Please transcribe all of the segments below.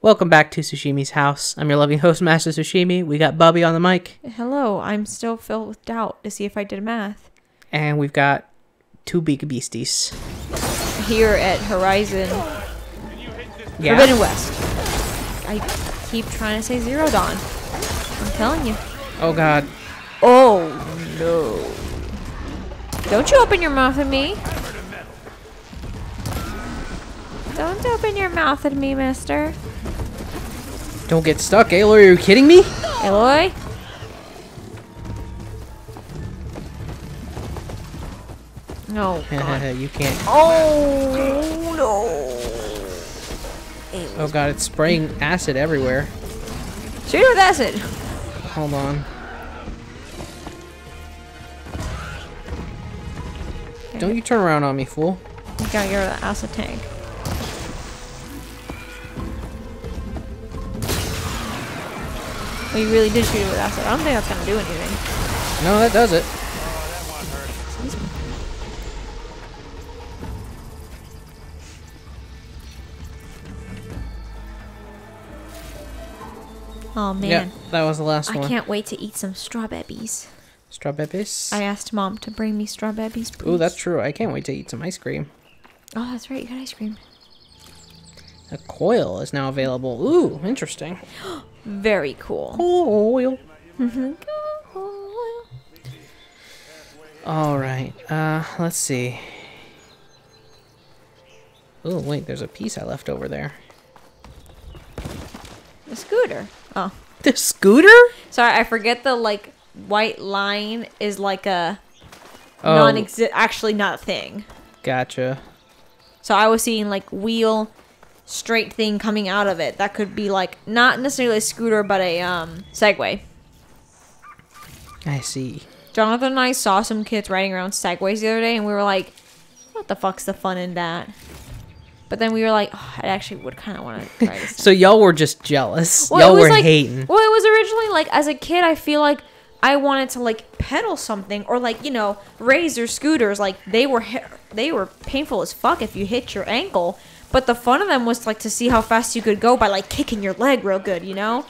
Welcome back to Sushimi's house. I'm your loving host, Master Sushimi. We got Bubby on the mic, Hello, I'm still filled with doubt to see if I did math. and we've got two big beasties. Here at Horizon Yeah. Forbidden West. I keep trying to say Zero Dawn. I'm telling you. Oh God. Oh no. Don't you open your mouth at me. Don't open your mouth at me, mister. Don't get stuck, eh, Aloy. Are you kidding me? Eloy? No. You can't. Oh no. Oh God, it's spraying acid everywhere. Shoot it with acid. Hold on. Don't you turn around on me, fool. You gotta get rid of the acid tank. Oh, you really did shoot it with acid. I don't think that's gonna do anything. No, that does it. Oh man. Yeah, that was the last I one. I can't wait to eat some strawberries. Strawberries. I asked mom to bring me strawberries. Oh, that's true. I can't wait to eat some ice cream. Oh, that's right. You got ice cream. A coil is now available. Ooh, interesting. Very cool. Coil. All right. Uh, let's see. Oh, wait. There's a piece I left over there. The scooter. Oh, The scooter? sorry. I forget the like white line is like a Oh, non-exist. Actually, not a thing. gotcha. So I was seeing like wheel straight thing coming out of it. That could be like not necessarily a scooter, but a um Segway. I see. Jonathan and I saw some kids riding around Segways the other day, and we were like, "What the fuck's the fun in that?" But then we were like, oh, "I actually would kind of want to try this." So y'all were just jealous. Well, y'all was were like, hating. Well, it was originally like as a kid, I feel like I wanted to like pedal something or like you know razor scooters. Like they were they were painful as fuck if you hit your ankle. But the fun of them was like to see how fast you could go by like kicking your leg real good, you know.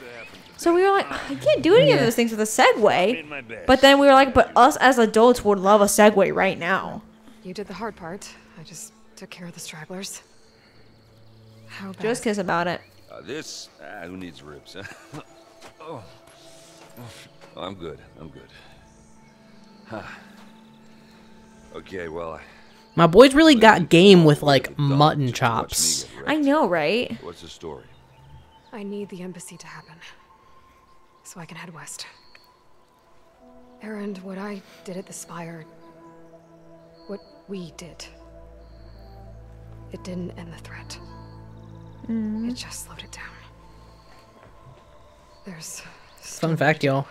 So we were like, I can't do any of those things with a Segway. But then we were like, but us as adults would love a Segway right now. You did the hard part. I just took care of the stragglers. How bad? Just kiss about it. Uh, this, ah, who needs ribs? oh. oh, I'm good. I'm good. Huh. Okay, well, I- My boys really got game with like mutton just to watch chops. I know, right? What's the story? I need the embassy to happen. So I can head west. Erend, what I did at the Spire. What we did. It didn't end the threat. Mm-hmm. It just slowed it down. There's. Fun fact, y'all.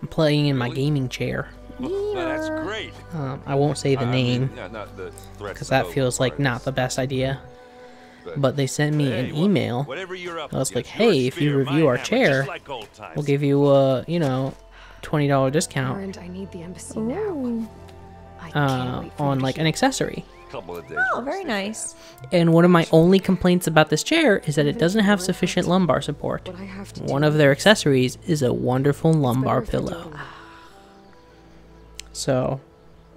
I'm playing in my gaming chair. Well, that's great. Um, I won't say the I name mean, not, not the threats because that those feels like not the best idea. but- But they sent me Hey, an email. whatever up I was like, hey, if you review our chair, like. We'll give you a, you know, twenty dollar discount Erend, I need the embassy now. I uh, wait for you on like an accessory. Couple of days Oh, very stay nice. And one of my only complaints about this chair is that it doesn't have sufficient lumbar support. What I have to One of their accessories is a wonderful lumbar better do pillow. It So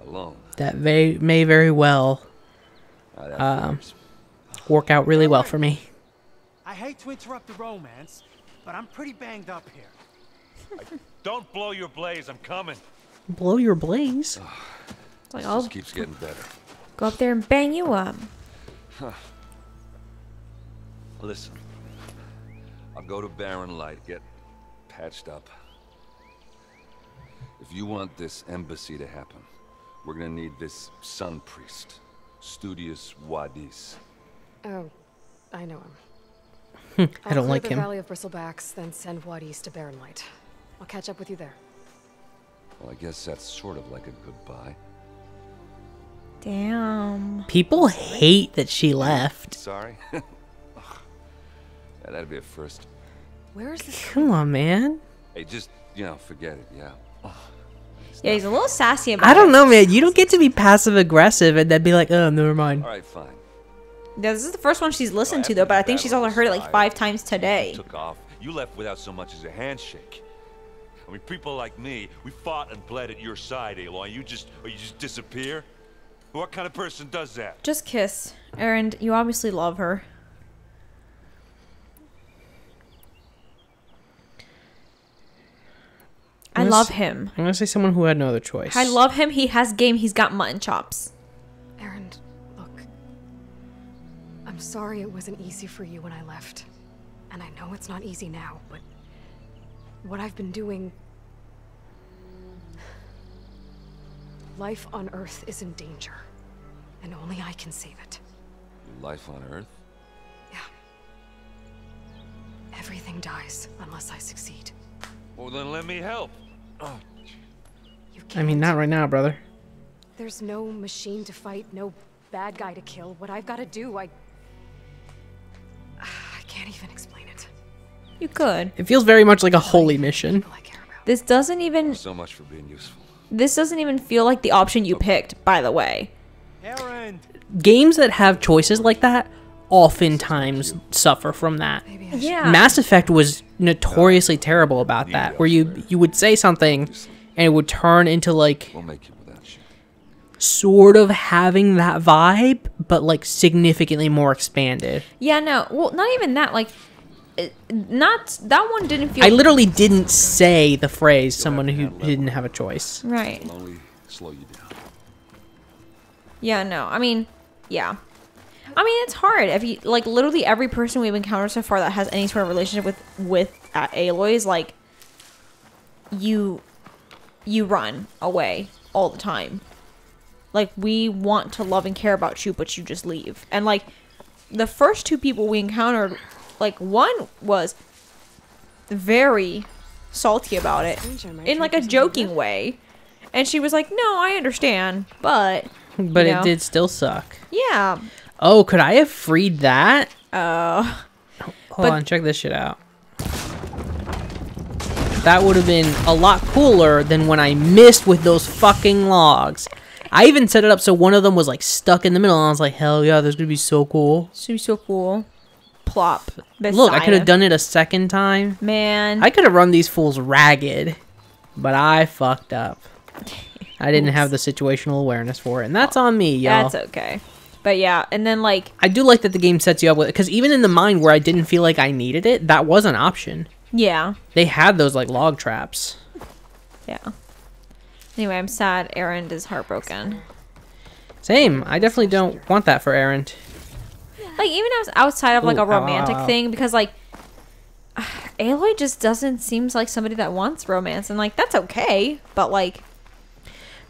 Alone. that may may very well Ah, that figures. work out really well for me. I hate to interrupt the romance, but I'm pretty banged up here. Don't blow your blaze, I'm coming. Blow your blaze. It's like This I'll just keeps getting better. go up there and bang you up. Listen, I'll go to Barren Light, get patched up. If you want this embassy to happen, we're gonna need this sun priest, Studius Wadis. Oh, I know him. Hmm, I I'll don't like the him. Valley of Bristlebacks, then send Wadis to Barren Light. I'll catch up with you there. Well, I guess that's sort of like a goodbye. Damn. People hate that she left. Sorry? Yeah, that'd be a first. Where is this? Come on, man. Hey, just, you know, forget it, yeah? Ugh. Yeah, he's a little sassy about it. I don't it. know, man. You don't get to be passive aggressive and then be like, oh, never mind. All right, fine. Yeah, this is the first one she's listened to though, but I think she's also heard it like five times today. Took off. You left without so much as a handshake. I mean, people like me, we fought and bled at your side, Aloy. You just, or you just disappear. What kind of person does that? Just kiss. Erend, you obviously love her. I Let's- love him. I'm gonna say someone who had no other choice. I love him. He has game. He's got mutton chops. Erend, look. I'm sorry it wasn't easy for you when I left. And I know it's not easy now, but what I've been doing. Life on Earth is in danger. And only I can save it. Life on Earth? Yeah. Everything dies unless I succeed. Well, then let me help. You can't. I mean, not right now, brother. There's no machine to fight, no bad guy to kill. What I've got to do, I. I can't even explain it. You could. It feels very much like a holy mission. People I care about. This doesn't even. So much for being useful. This doesn't even feel like the option you picked. By the way. Erend! Games that have choices like that oftentimes suffer from that. Maybe I should. Yeah. Mass Effect was notoriously terrible about that, where you you would say something and it would turn into like We'll make it without you. sort of having that vibe, but like significantly more expanded. Yeah. No. Well, not even that. Like, it, not that one didn't feel. I literally didn't say the phrase someone who didn't have a choice. right. Slow you down. Yeah, no. I mean, yeah. I mean, it's hard. If you like, literally every person we've encountered so far that has any sort of relationship with with uh, Aloy is like, you, you run away all the time. Like we want to love and care about you, but you just leave. And like, the first two people we encountered, like one was very salty about it in like a joking way. And she was like, "No, I understand, but But You it did still suck. yeah, Oh, could I have freed that? Oh. Hold But- on, check this shit out. That would have been a lot cooler than when I missed with those fucking logs. I even set it up so one of them was like stuck in the middle, and I was like, hell yeah, this is gonna be so cool. She's so cool. Plop. Look, I could have done it a second time. Man, I could have run these fools ragged, but I fucked up. I didn't have the situational awareness for it, and that's on me, y'all. that's okay. But yeah, and then like, I do like that the game sets you up with it, because even in the mind where I didn't feel like I needed it, that was an option. yeah, They had those like log traps. yeah. Anyway, I'm sad. Erend is heartbroken. Same. I definitely don't want that for Erend. Like even outside of like Ooh, a romantic ow. thing, because like, Aloy just doesn't seems like somebody that wants romance, and like that's okay. But like,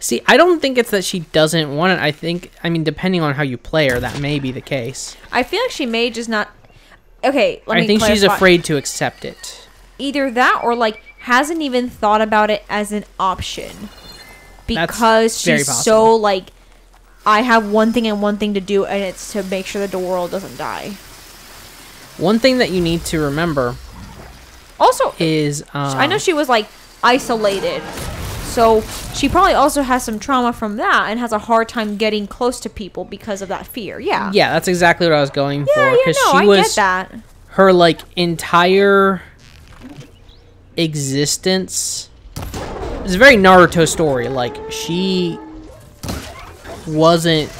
See, I don't think it's that she doesn't want it. I think, I mean, depending on how you play her, that may be the case. I feel like she may just not. Okay, let me. I think she's afraid to accept it. either that or like hasn't even thought about it as an option because she's so like I have one thing and one thing to do and it's to make sure that the world doesn't die. One thing that you need to remember Also, is um, I know she was like isolated. So she probably also has some trauma from that and has a hard time getting close to people because of that fear. Yeah. Yeah, that's exactly what I was going Yeah, for. yeah, Because no, she I was get that. her like entire existence. It's a very Naruto story. Like she wasn't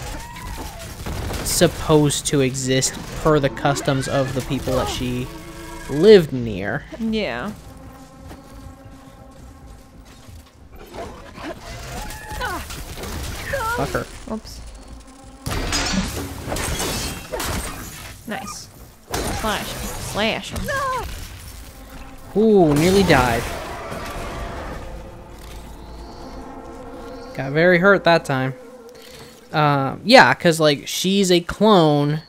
supposed to exist per the customs of the people that she lived near. Yeah. Fuck her. Oops. Nice. Slash. Slash. Ooh, nearly died. Got very hurt that time. Um, yeah, because, like, she's a clone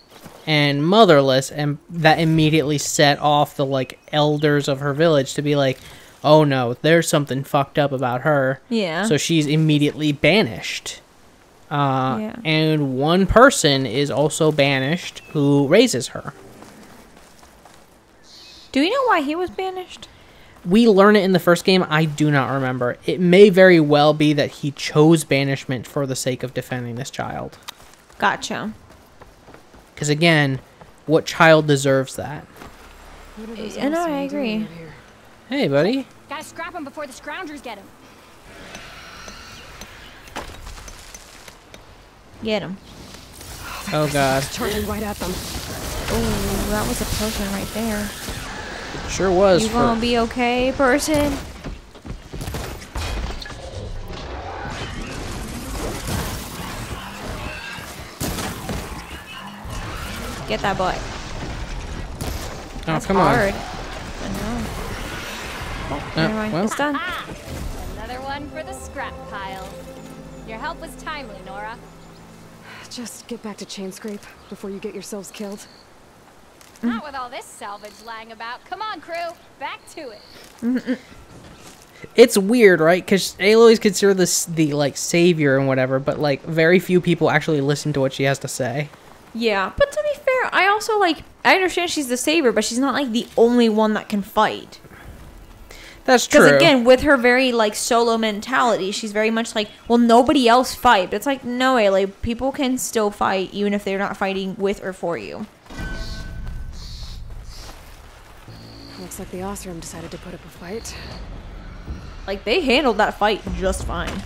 and motherless, and that immediately set off the, like, elders of her village to be like, oh no, there's something fucked up about her. Yeah. So she's immediately banished. Uh, Yeah. And one person is also banished who raises her. Do you know why he was banished? we learn it in the first game. I do not remember. It may very well be that he chose banishment for the sake of defending this child. Gotcha. Because again, what child deserves that? What are those I know, I agree. Hey, buddy. Gotta scrap him before the scroungers get him. Get him. Oh God, Charging right at them. Oh, that was a person right there. sure was You gonna be okay, person? Get that butt. Oh, That's come hard. on. I know. Oh, Uh, never well. It's done. Ah! Another one for the scrap pile. Your help was timely, Nora. Just get back to Chainscrape before you get yourselves killed. Not with all this salvage lying about. Come on, crew. Back to it. It's weird, right? Because Aloy's considered this the like savior and whatever, but like very few people actually listen to what she has to say. Yeah, but to be fair, I also like I understand she's the savior, but she's not like the only one that can fight. That's true. Because again, with her very like solo mentality, she's very much like, well, nobody else fight. But it's like, no, Ailey, people can still fight even if they're not fighting with or for you. Looks like the Oseram decided to put up a fight. Like they handled that fight just fine.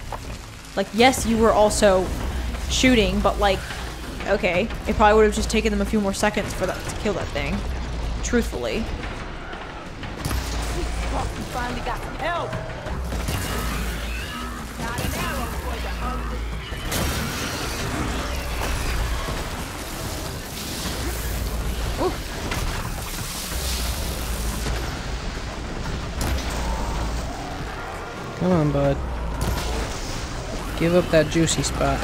Like yes, you were also shooting, but like, okay, it probably would have just taken them a few more seconds for that to kill that thing. Truthfully. Finally got some help. Got an arrow for you, hungry. Come on, bud. Give up that juicy spot.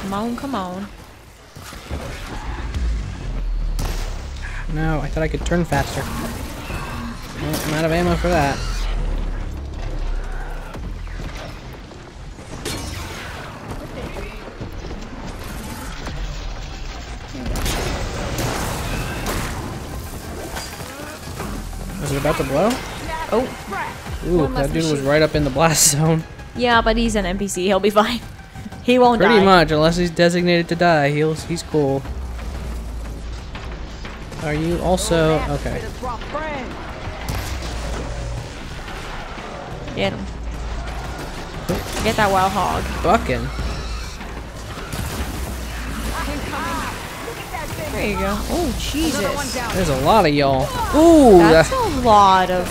Come on, come on. No, I thought I could turn faster. Well, I'm out of ammo for that. Was it about to blow? Oh, Ooh, that dude was right up in the blast zone. yeah, but he's an NPC. He'll be fine. He won't Pretty die. much, unless he's designated to die, he'll, he's cool. Are you also okay? Get him. Get that wild hog. Bucking. There you go. Oh, Jesus. There's a lot of y'all. Ooh, That's that- a lot of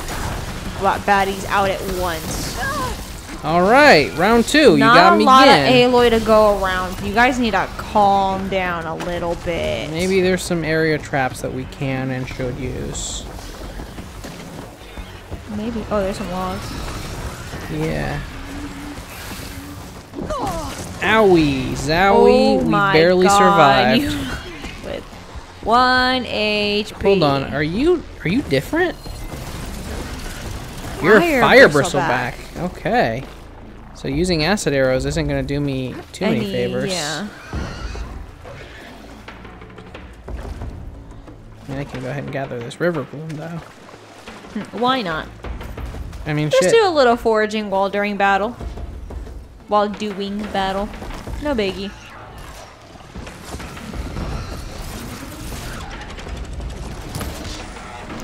ba- baddies out at once. all right, round two. you Not got a me lot again. of Aloy to go around. You guys need to calm down a little bit. Maybe there's some area traps that we can and should use. Maybe. Oh, there's some logs. Yeah. Owie, zowie, oh we barely God, survived. you- With one HP. Hold on, are you are you different? You're Fire a fire bristle bristle back. Okay. So using acid arrows isn't gonna do me too many Any- favors. Yeah. I can go ahead and gather this river bloom though. Why not? I mean, Just shit. do a little foraging while during battle. While doing battle. No biggie.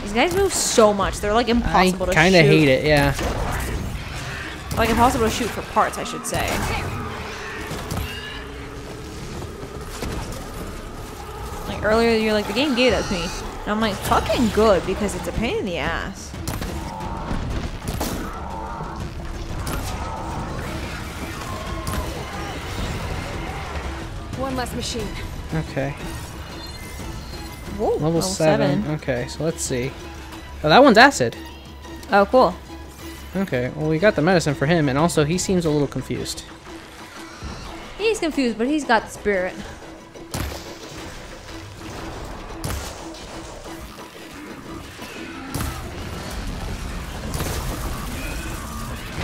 These guys move so much. They're like I impossible to shoot. kind of hate it. Yeah. Like impossible to shoot for parts, I should say. Like earlier, you're like, the game gave that to me. And I'm like, fucking good because it's a pain in the ass. One less machine. Okay. Whoa, Level, seven. Okay, so let's see. Oh, that one's acid. Oh, cool. Okay, well we got the medicine for him, and also he seems a little confused. He's confused, but he's got the spirit.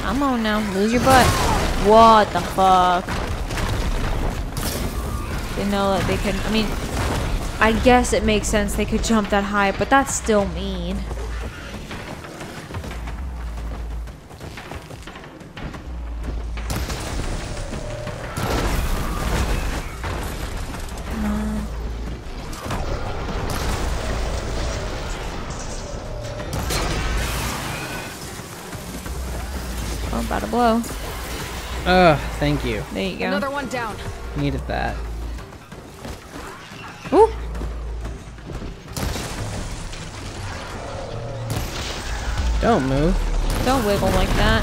Come on now, lose your butt. What the fuck? They know that they can, I mean, I guess it makes sense they could jump that high, but that's still mean. Oh, about to blow. Ugh, thank you. There you go. Another one down. Needed that. Don't move. Don't wiggle like that.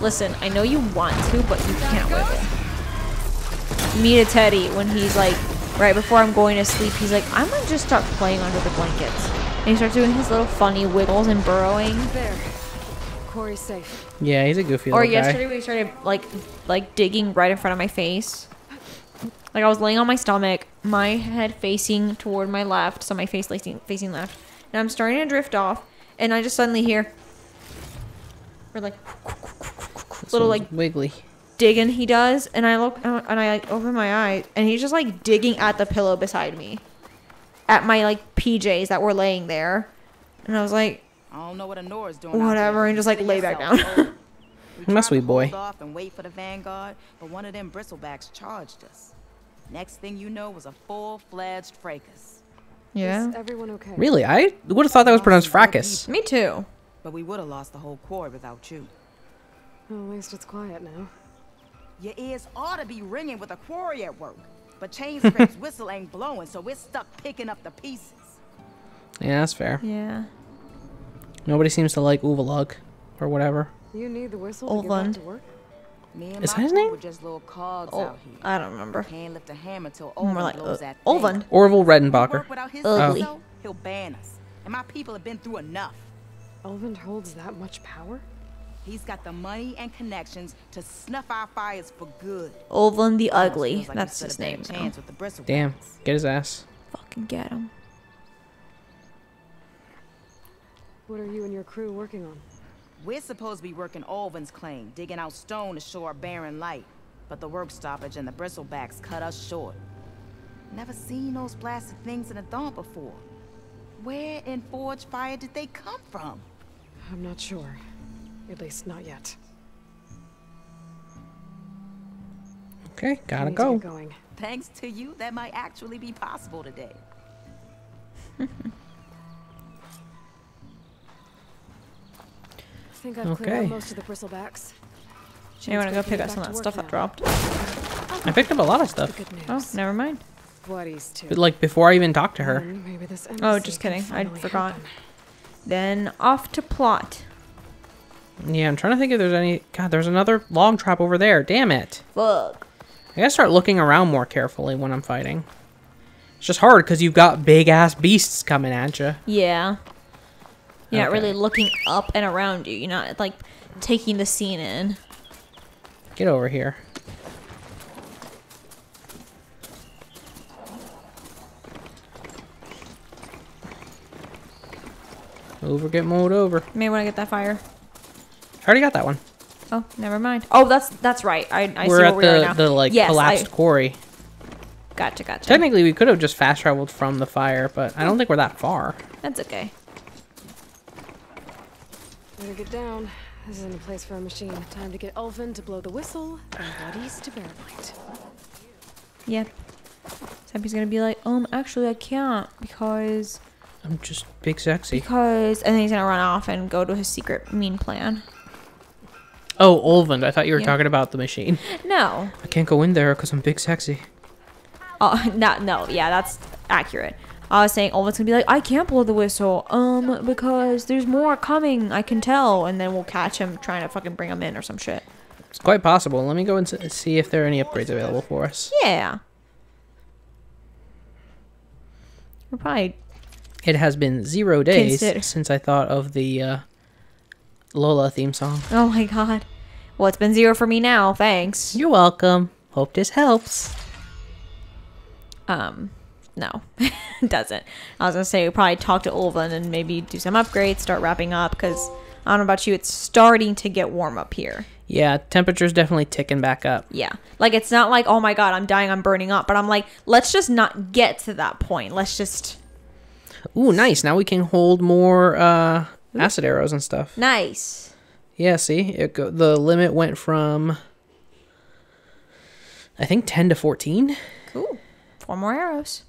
Listen, I know you want to, but you can't wiggle. Meet a Teddy when he's like, right before I'm going to sleep, he's like, I'm gonna just start playing under the blankets. And he starts doing his little funny wiggles and burrowing. There. Corey's safe. Yeah, he's a goofy Or little yesterday guy. when he started like like digging right in front of my face. Like I was laying on my stomach, my head facing toward my left, so my face facing facing left. And I'm starting to drift off, and I just suddenly hear or like This little, like- wiggly. digging he does, and I look uh, and I like open my eyes, and he's just like digging at the pillow beside me, at my like PJs that were laying there, and I was like, I don't know what Anora's doing. Whatever, and just, like, lay back down. old. We My sweet boy. off and wait for the vanguard, but one of them bristlebacks charged us. Next thing you know was a full-fledged fracas. Yeah, Is everyone okay? Really? I would have thought that was pronounced fracas. me too. But we would have lost the whole quarry without you. Well, at least it's quiet now. Your ears ought to be ringing with a quarry at work. But Chainscrape's whistle ain't blowing, so we're stuck picking up the pieces. Yeah, that's fair. Yeah, Nobody seems to like Uvalug or whatever. You need the whistle to get back to work? Me and Is that his name? were just little cogs oh. I don't remember. Can't lift a hammer till More like blows uh, that Orville Redenbacher. work without his Ugly. say-so, he'll ban us. And my people have been through enough. Olvin holds that much power? He's got the money and connections to snuff our fires for good. Olvin the Ugly. like That's his name now. Chance with the bristle Damn. Get his ass. Fucking get him. What are you and your crew working on? We're supposed to be working Olvin's claim, digging out stone to show our barren light. But the work stoppage and the bristlebacks cut us short. Never seen those blasted things in a dawn before. Where in Forge Fire did they come from? I'm not sure. At least not yet. Okay, gotta go. going. Thanks to you, that might actually be possible today. think I've cleared Okay. out most of the bristlebacks. You want to go pick up some of that stuff to that work dropped? Oh, I picked up a lot of stuff. Oh, never mind. Bloodies too. But like before I even talked to her. And maybe this Oh, just kidding. I forgot. happen. Then off to plot. Yeah, I'm trying to think if there's any. God, there's another log trap over there. Damn it. Fuck. I gotta start looking around more carefully when I'm fighting. It's just hard because you've got big ass beasts coming at you. Yeah. You're not really looking up and around you. You're not like taking the scene in. Get over here. Over, get mowed over. May want to get that fire. I already got that one. Oh, never mind. Oh, that's that's right. I, I We're see at where we are the, now. the like yes, collapsed I, quarry. gotcha, gotcha. Technically, we could have just fast traveled from the fire, but I don't hmm. think we're that far. That's okay. Better get down. This isn't a place for a machine. Time to get Olvin to blow the whistle and Bloodies to bear light. Yep. Sappy's gonna be like, um, actually I can't because I'm just big sexy. because and then he's gonna run off and go to his secret mean plan. Oh, Olvin. I thought you were Yeah. talking about the machine. No. I can't go in there because I'm big sexy. Oh, not no. Yeah, that's accurate. I was saying Olvin's gonna be like, I can't blow the whistle, um, because there's more coming. I can tell, and then we'll catch him trying to fucking bring him in or some shit. It's quite possible. Let me go and see if there are any upgrades available for us. Yeah. We're probably It has been zero days Consider- since I thought of the uh, Lola theme song. Oh my god. Well, it's been zero for me now. Thanks. You're welcome. Hope this helps. Um, no, it doesn't. I was gonna say probably talk to Olvin and maybe do some upgrades, start wrapping up because I don't know about you, it's starting to get warm up here. Yeah, temperature's definitely ticking back up. Yeah, like it's not like oh my god, I'm dying, I'm burning up, but I'm like, let's just not get to that point. Let's just Ooh, nice. Now we can hold more uh, acid arrows and stuff. nice. Yeah, see, it go- the limit went from I think ten to fourteen. Cool. Four more arrows.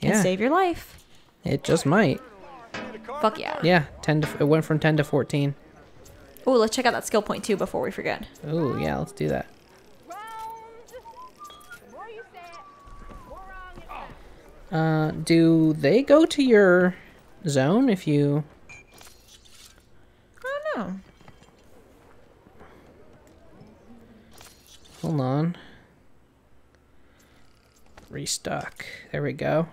Yeah, save your life. it just might. Fuck yeah. Yeah, ten to it went from ten to fourteen. Oh, let's check out that skill point too before we forget. Oh, yeah, let's do that. Uh, do they go to your zone if you... I don't know. Hold on. Restock. There we go.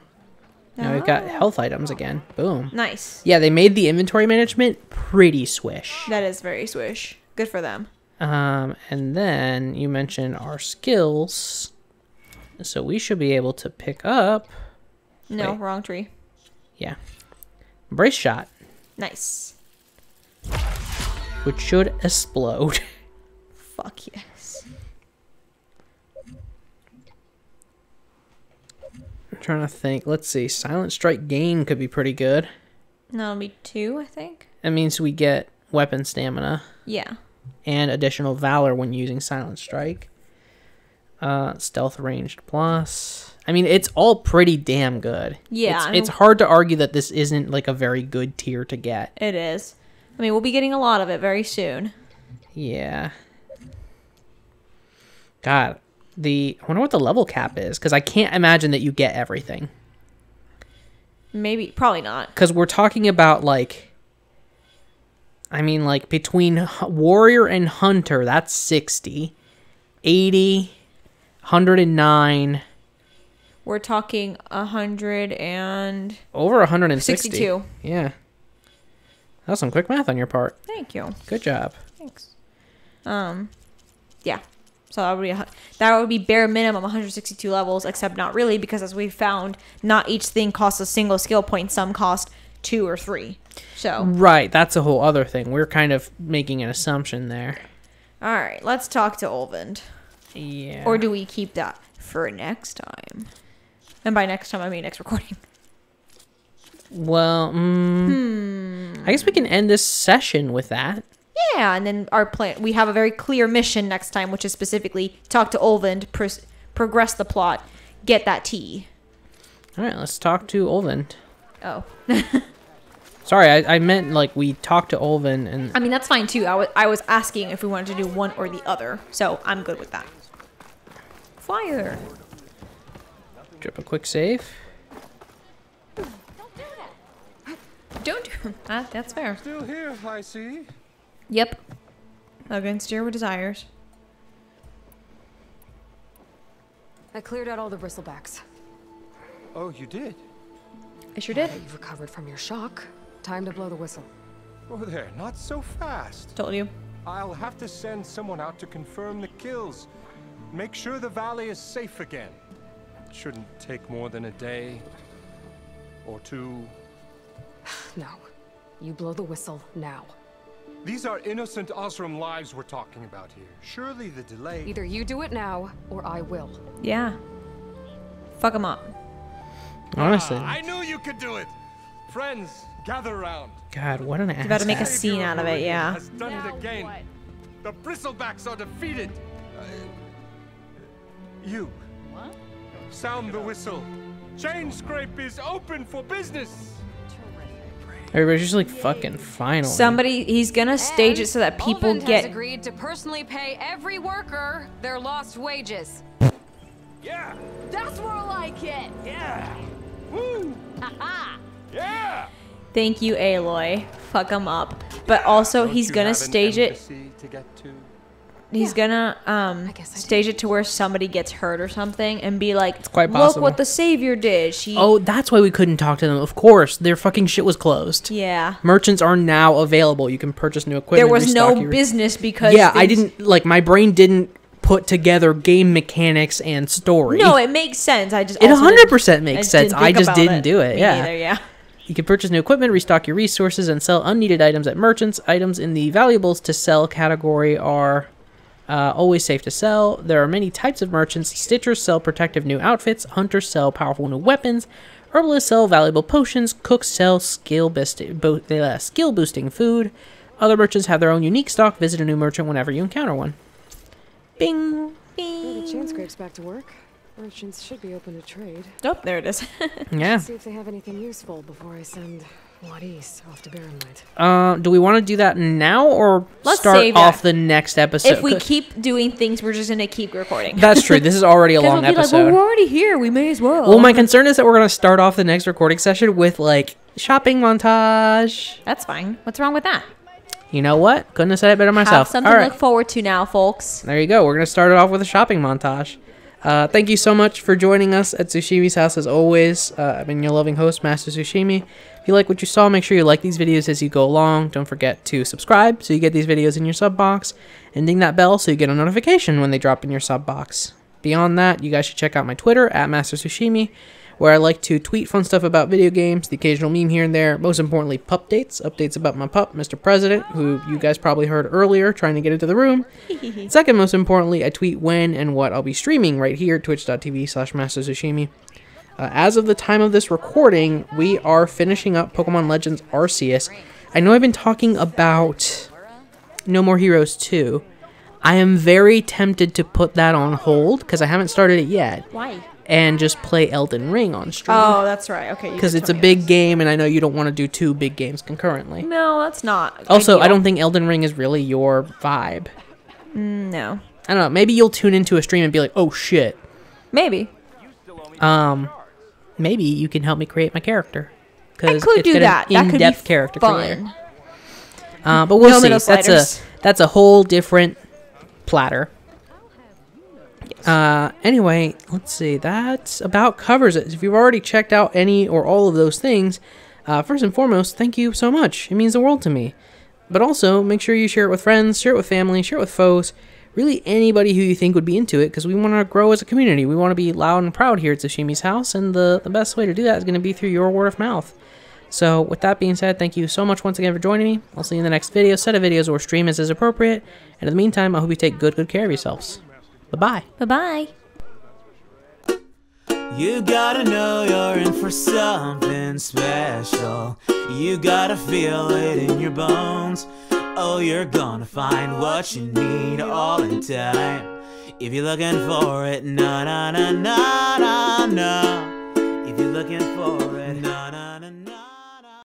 Now we've got health items again. Boom. Nice. Yeah, they made the inventory management pretty swish. That is very swish. Good for them. Um, and then you mentioned our skills. So we should be able to pick up, No, Wait. wrong tree. yeah, brace shot, Nice. which should explode. Fuck yes. I'm trying to think. Let's see. Silent strike gain could be pretty good. That'll be two, I think. That means we get weapon stamina Yeah. and additional valor when using silent strike. Uh, stealth ranged plus. I mean, it's all pretty damn good. Yeah, it's, it's hard to argue that this isn't like a very good tier to get. It is. I mean, we'll be getting a lot of it very soon. Yeah. God, the I wonder what the level cap is because I can't imagine that you get everything. Maybe, probably not. Because we're talking about like, I mean, like between warrior and hunter, that's 60, 80, 109, We're talking a hundred and over 160. 62. Yeah. That's some quick math on your part. Thank you. Good job. Thanks. Um, yeah. So that would be a, that would be bare minimum 162 levels, except not really because as we found, not each thing costs a single skill point. Some cost two or three. So Right, that's a whole other thing. We're kind of making an assumption there. all right, let's talk to Olvind. Yeah. Or do we keep that for next time? And by next time, I mean next recording. Well, mm, Hmm. I guess we can end this session with that. Yeah, and then our plan. We have a very clear mission next time, which is specifically talk to Olvind, pros- progress the plot, get that tea. All right, let's talk to Olvin. Oh, Sorry, I, I meant like we talked to Olvin and I mean that's fine too. I was I was asking if we wanted to do one or the other, so I'm good with that. Fire. drip a quick save. Don't do that. Don't do that. That's fair. Still here, I see. Yep. Against your desires. I cleared out all the bristlebacks. Oh, you did? I sure did. You've recovered from your shock. Time to blow the whistle. Oh, there, not so fast. Told you. I'll have to send someone out to confirm the kills. Make sure the valley is safe again. Shouldn't take more than a day or two. No. You blow the whistle now. These are innocent Oseram lives we're talking about here. Surely the delay. Either you do it now, or I will. Yeah. Fuck them up. Honestly, I knew you could do it. Friends, gather around. God, what an You got to make a scene out of it. Yeah. Has done it again. The bristlebacks are defeated. Uh, you. What? Sound the whistle. Chainscrape is open for business. Everybody's just like fucking finally. Somebody, he's gonna stage it so that people Olvin get. has agreed to personally pay every worker their lost wages. Yeah. That's more like it. Yeah. Woo. Ha Yeah. Thank you, Aloy. Fuck him up. But also, Don't he's gonna stage it. To get to? He's gonna um guess I do. stage it to where somebody gets hurt or something, and be like, it's quite possible. "Look what the savior did." She. Oh, that's why we couldn't talk to them. Of course, their fucking shit was closed. Yeah. Merchants are now available. You can purchase new equipment. There was no your- business because. Yeah, I didn't like my brain didn't put together game mechanics and story. No, it makes sense. I just. It also 100% didn't- makes I sense. didn't I just didn't do it, Me yeah. neither, yeah. You can purchase new equipment, restock your resources, and sell unneeded items at merchants. Items in the valuables to sell category are uh, always safe to sell. There are many types of merchants. Stitchers sell protective new outfits. Hunters sell powerful new weapons. Herbalists sell valuable potions. Cooks sell skill, boosting bo- uh, skill boosting food. Other merchants have their own unique stock. Visit a new merchant whenever you encounter one. Bing. The Chainscrape's back to work. Merchants should be open to trade. Oh, there it is. Yeah. See if they have anything useful before I send Wadis off to Barren Light. Uh, do we want to do that now or Let's start save off the next episode? if we keep doing things, we're just gonna keep recording. That's true. This is already a long we'll be episode. like, well, we're already here. We may as well. Well, my concern is that we're gonna start off the next recording session with like shopping montage. That's fine. What's wrong with that? You know what? Couldn't have said it better myself. Have something All to look forward to now, folks. there you go. We're gonna start it off with a shopping montage. Uh, thank you so much for joining us at Sushimi's house as always. Uh, I've been your loving host, Master Sushimi. If you like what you saw, make sure you like these videos as you go along. Don't forget to subscribe so you get these videos in your sub box, and ding that bell so you get a notification when they drop in your sub box. Beyond that, you guys should check out my Twitter at Master Sushimi, where I like to tweet fun stuff about video games, the occasional meme here and there. Most importantly, pup dates, updates about my pup, Mr. President, who you guys probably heard earlier trying to get into the room. Second, most importantly, I tweet when and what I'll be streaming right here, twitch.tv slash Master Sushimi. Uh, as of the time of this recording, we are finishing up Pokemon Legends Arceus. I know I've been talking about No More Heroes 2. I am very tempted to put that on hold because I haven't started it yet Why? and just play Elden Ring on stream. Oh, that's right. Okay. Because it's a big this. game and I know you don't want to do two big games concurrently. No, that's not. Also, I don't think Elden Ring is really your vibe. No. I don't know. Maybe you'll tune into a stream and be like, oh shit. Maybe. Um, maybe you can help me create my character. I Because could do that. That could be in-depth character fun. Uh, but we'll No see. That's a that's a whole different platter. Uh, anyway, let's see. That's about covers it. If you've already checked out any or all of those things, uh, first and foremost, thank you so much. It means the world to me. But also, make sure you share it with friends, share it with family, share it with foes, really anybody who you think would be into it, because we want to grow as a community. We want to be loud and proud here at Sushimi's house, and the, the best way to do that is going to be through your word of mouth. So, with that being said, thank you so much once again for joining me. I'll see you in the next video, set of videos, or stream as is appropriate. And in the meantime, I hope you take good, good care of yourselves. Bye bye. Bye bye. You gotta know you're in for something special. You gotta feel it in your bones. Oh, you're gonna find what you need all in time. If you're looking for it, na na na na na na. If you're looking for it.